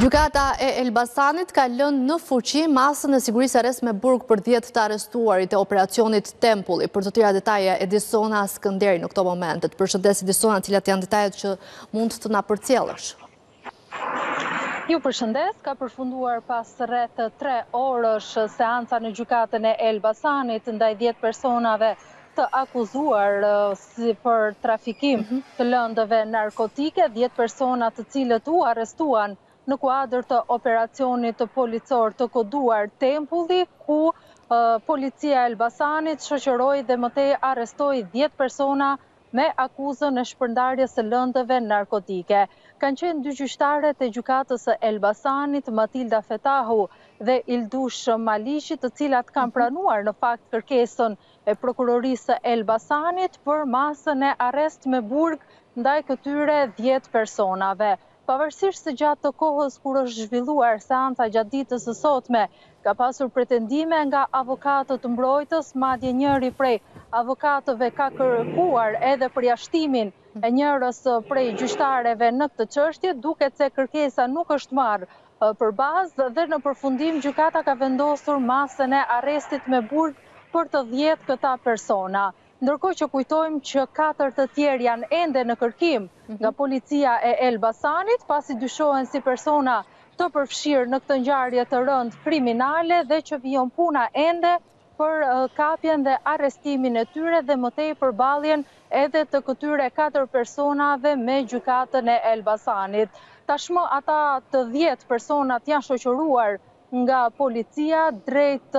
Gjykata e Elbasanit ka lënë në fuqi masën e sigurisë arrest me burg për 10 të arrestuarit e operacionit Tempulli. Për të tjera detaje, Edisona Skënderi në këto momentet. Përshëndetje Edisona, cilat janë detajet që mund të na përcjellësh? Ju përshëndes, ka përfunduar pas rreth tre orësh seanca në gjykatën e Elbasanit ndaj dhjetë personave të akuzuar për trafikim të lëndëve narkotike, dhjetë persona të cilët u arrestuan në kuadër të operacionit policor të koduar Tempulli, ku Policia e Elbasanit shoqëroi dhe më tej arrestoi dhjetë persona me akuzën e shpërndarjes së lëndëve narkotike, kanë qenë dy gjyqtaret e Gjykatës së Elbasanit, Matilda Fetahu dhe Ildush Maliqi, të cilat kanë pranuar në fakt kërkesën e Prokurorisë së Elbasanit për masën e arrest me burg ndaj këtyre dhjetë personave. Pavarësisht se gjatë kohës kur është zhvilluar seanca gjatë ditës së sotme, ka pasur pretendime nga avokatët mbrojtës, madje njëri prej avokatëve ka kërkuar edhe përjashtimin e njërës prej gjyqtareve në këtë çështje, duket se kërkesa nuk është marrë për bazë dhe në përfundim gjykata ka vendosur masën e arrestit me burg për të dhjetë këta persona. Ndërkohë që kujtojmë që katër të tjerë janë ende në kërkim nga policia e Elbasanit, pasi dyshohen si persona të përfshirë në këtë ngjarje të rëndë kriminale dhe që vijon puna ende për kapjen dhe arrestimin e tyre dhe më tej përballjen edhe të këtyre katër personave me Gjykatën e Elbasanit. Tashmë ata të dhjetë personat janë shoqëruar nga policia drejt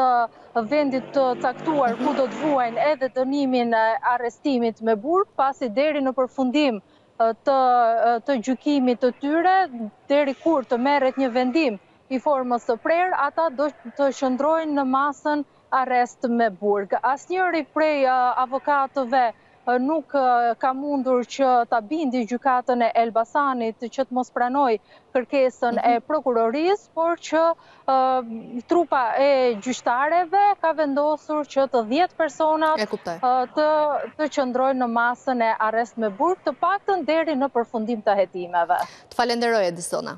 vendit të caktuar ku do të vuajnë edhe dënimin e arrestimit me burg, pasi deri në përfundim të gjykimit të tyre, deri kur të merret një vendim i formës së prerë, ata do të qëndrojnë në masën arrest me burg. Asnjëri prej avokatëve nuk ka mundur që ta bindi Gjykatën e Elbasanit që të mos pranojë kërkesën e Prokurorisë, por që trupa e gjyqtareve ka vendosur që të dhjetë personat të qëndrojnë në masën e arrest me burg, të paktën deri në përfundim të hetimeve. Të falenderoj, Edisona.